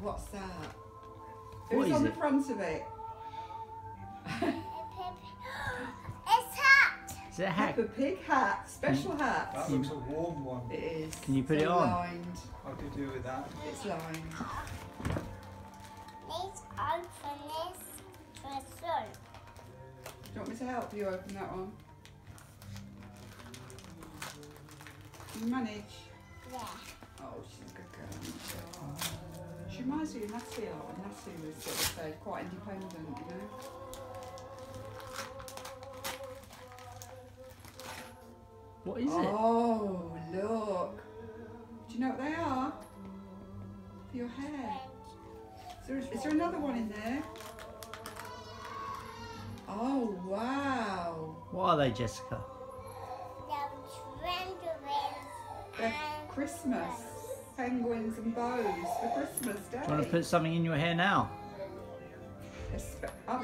what's that? What Who's is on it? the front of it? It's hot. Is it a hat? Peppa Pig hat, special hmm. hat. That looks a warm one. It is. Can you put It's it on? Lined. I could do with that. It's lined. Let's open this for. Do you want me to help you open that one? Can you manage? Yeah. She She reminds me of Natalie a lot. and Natalie was sort of uh, quite independent, you know. What is it? Oh, look. Do you know what they are? For your hair. Is there, is there another one in there? Oh, wow. What are they, Jessica? The penguins They're Christmas. Penguins and bows for Christmas Day. Do you want to put something in your hair now? They oh,